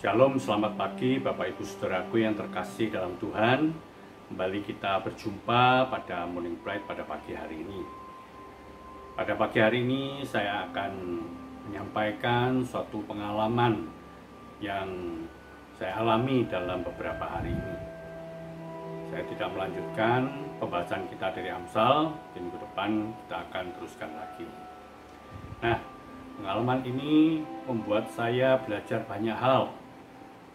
Shalom, selamat pagi Bapak Ibu Saudaraku yang terkasih dalam Tuhan. Kembali kita berjumpa pada Morning Bright pada pagi hari ini. Pada pagi hari ini saya akan menyampaikan suatu pengalaman yang saya alami dalam beberapa hari ini. Saya tidak melanjutkan pembahasan kita dari Amsal, minggu depan kita akan teruskan lagi. Nah, pengalaman ini membuat saya belajar banyak hal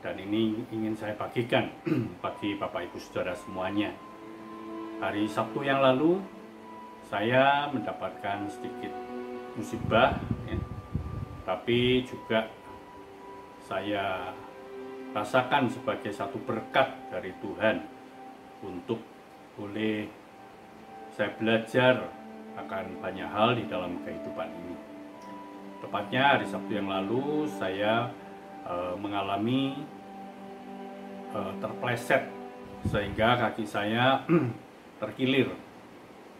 dan ini ingin saya bagikan bagi Bapak Ibu Saudara semuanya. Hari Sabtu yang lalu saya mendapatkan sedikit musibah, ya, tapi juga saya rasakan sebagai satu berkat dari Tuhan untuk boleh saya belajar akan banyak hal di dalam kehidupan ini. Tepatnya hari Sabtu yang lalu saya e, mengalami uh, terpleset sehingga kaki saya terkilir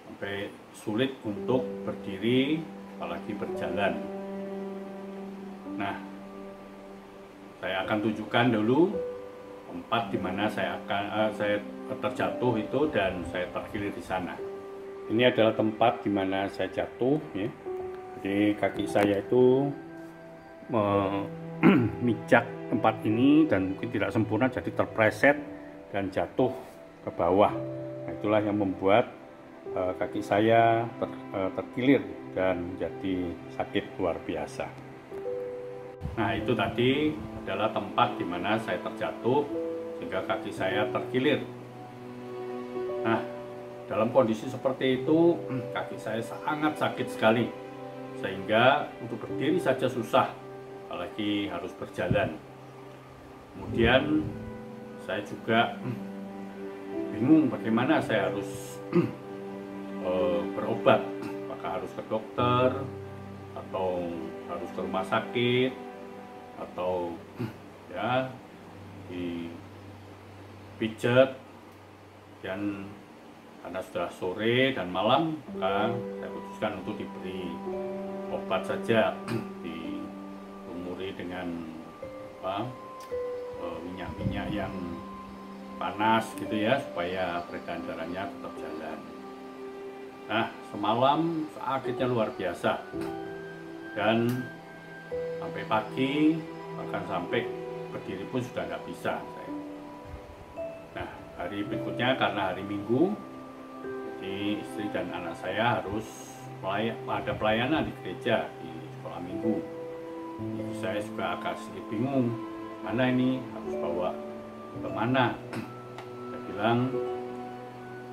sampai sulit untuk berdiri apalagi berjalan. Nah, saya akan tunjukkan dulu tempat di mana saya akan uh, saya terjatuh itu dan saya terkilir di sana. Ini adalah tempat di mana saya jatuh ya. Jadi kaki saya itu memijak tempat ini dan mungkin tidak sempurna jadi terpreset dan jatuh ke bawah. Nah, itulah yang membuat uh, kaki saya ter, uh, terkilir dan jadi sakit luar biasa. Nah, itu tadi adalah tempat di mana saya terjatuh sehingga kaki saya terkilir. Nah, dalam kondisi seperti itu kaki saya sangat sakit sekali sehingga untuk berdiri saja susah apalagi harus berjalan. Kemudian saya juga bingung bagaimana saya harus uh, berobat. Apakah harus ke dokter atau harus ke rumah sakit atau ya di pijat. Dan karena sudah sore dan malam maka saya putuskan untuk diberi obat saja dengan apa Eh, minyak-minyak yang panas gitu ya supaya peredaran darahnya tetap jalan. Nah semalam sakitnya luar biasa dan sampai pagi bahkan sampai berdiri pun sudah nggak bisa. Nah hari berikutnya karena hari Minggu jadi istri dan anak saya harus ada pelayanan di gereja di sekolah minggu. Jadi saya juga agak sedikit bingung. Mana ini? Harus bawa ke mana saya bilang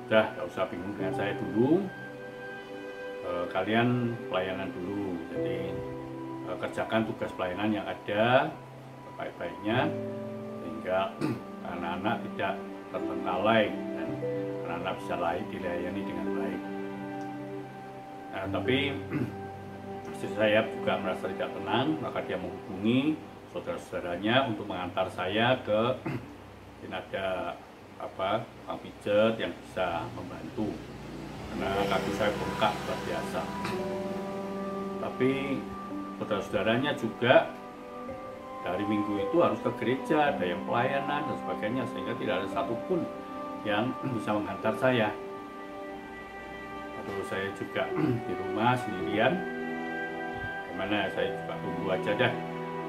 udah gak usah bingung dengan saya dulu. E, kalian pelayanan dulu. Jadi e, kerjakan tugas pelayanan yang ada baik-baiknya sehingga anak-anak tidak tertengkalai dan anak-anak bisa lain dilayani dengan baik. Nah tapi istri saya juga merasa tidak tenang maka dia menghubungi saudara-saudaranya untuk mengantar saya ke mungkin ada apa tukang pijet yang bisa membantu. Karena kaki saya bengkak luar biasa. Tapi saudara-saudaranya juga dari minggu itu harus ke gereja ada yang pelayanan dan sebagainya sehingga tidak ada satupun yang bisa mengantar saya. Lalu saya juga di rumah sendirian gimana? Saya juga tunggu aja dah.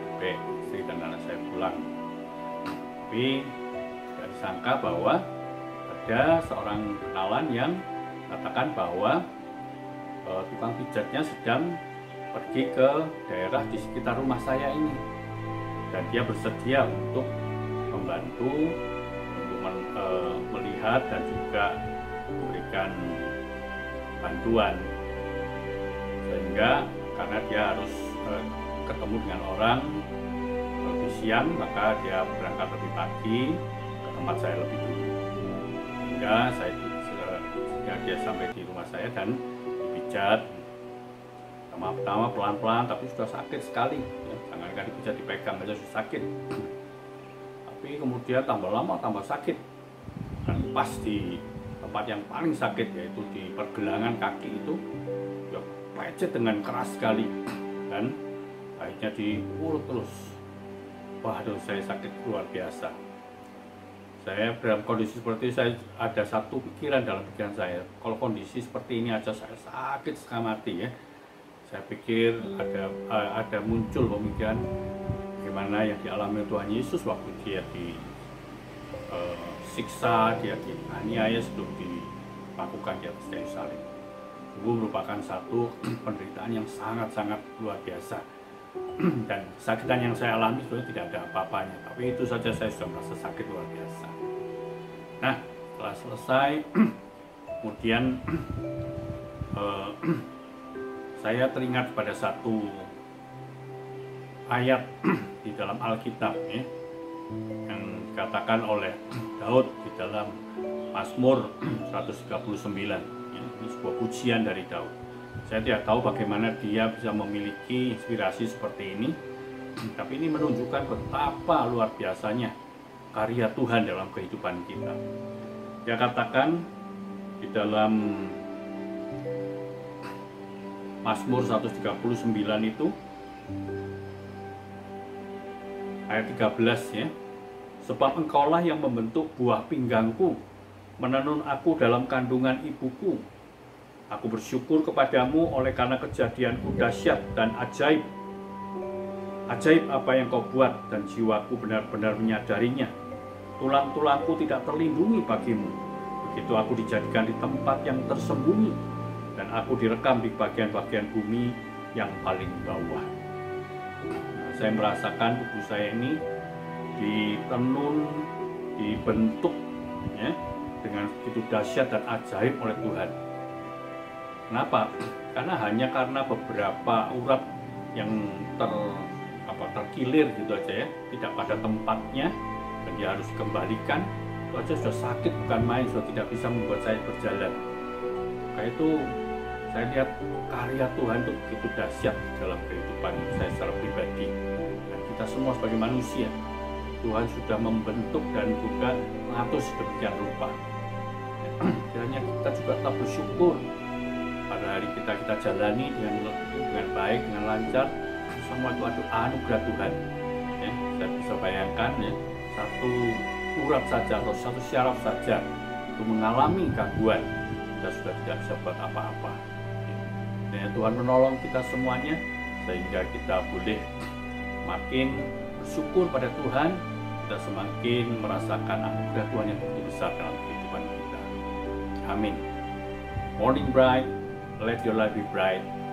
Sampai istri dan anak saya pulang. Tapi tidak disangka bahwa ada seorang kenalan yang katakan bahwa e, tukang pijatnya sedang pergi ke daerah di sekitar rumah saya ini. Dan dia bersedia untuk membantu untuk men, e, melihat dan juga memberikan bantuan. Sehingga karena dia harus e, ketemu dengan orang lebih siang maka dia berangkat lebih pagi ke tempat saya lebih dulu. Hingga saya sehingga dia sampai di rumah saya dan dipijat. Pertama-tama pelan-pelan tapi sudah sakit sekali. Ya, jangan kan dipijat dipegang aja sudah sakit. Tapi kemudian tambah lama tambah sakit. Dan pas di tempat yang paling sakit yaitu di pergelangan kaki itu lecet dengan keras sekali. Dan akhirnya diurut terus. Waduh saya sakit luar biasa. Saya dalam kondisi seperti ini, saya ada satu pikiran dalam pikiran saya. Kalau kondisi seperti ini aja saya sakit setengah mati ya. Saya pikir ada ada muncul pemikiran bagaimana yang dialami Tuhan Yesus waktu dia di uh, siksa dia dianiaya sebelum dilakukan di atas kayu salib itu merupakan satu penderitaan yang sangat-sangat luar biasa. Dan kesakitan yang saya alami sebenarnya tidak ada apa-apanya tapi itu saja saya sudah merasa sakit luar biasa. Nah setelah selesai kemudian eh, saya teringat pada satu ayat di dalam Alkitab ya, yang dikatakan oleh Daud di dalam Mazmur 139 ya, ini sebuah pujian dari Daud saya tidak tahu bagaimana dia bisa memiliki inspirasi seperti ini, tapi ini menunjukkan betapa luar biasanya karya Tuhan dalam kehidupan kita. Dia katakan di dalam Mazmur 139 itu ayat 13 ya. Sebab engkaulah yang membentuk buah pinggangku, menenun aku dalam kandungan ibuku. Aku bersyukur kepadamu oleh karena kejadianku dahsyat dan ajaib. Ajaib apa yang kau buat dan jiwaku benar-benar menyadarinya. Tulang-tulangku tidak terlindungi bagimu. Begitu aku dijadikan di tempat yang tersembunyi dan aku direkam di bagian-bagian bumi yang paling bawah. Nah, saya merasakan tubuh saya ini ditenun, dibentuk ya, dengan begitu dahsyat dan ajaib oleh Tuhan Kenapa? Karena hanya karena beberapa urat yang ter apa terkilir gitu aja ya, tidak pada tempatnya dan dia harus dikembalikan. Itu aja sudah sakit bukan main, sudah tidak bisa membuat saya berjalan. Kayak itu saya lihat karya Tuhan itu begitu dahsyat dalam kehidupan saya secara pribadi dan kita semua sebagai manusia Tuhan sudah membentuk dan juga mengatur sedemikian rupa. Kiranya kita juga tetap bersyukur pada hari kita kita jalani dengan dengan baik dengan lancar. Semua itu ada anugerah Tuhan. Ya saya bisa bayangkan ya satu urat saja atau satu syaraf saja itu mengalami gangguan. Kita sudah tidak bisa buat apa-apa. Ya. Tuhan menolong kita semuanya sehingga kita boleh makin bersyukur pada Tuhan. Kita semakin merasakan anugerah Tuhan yang begitu besar dalam kita amin morning bright let your life be bright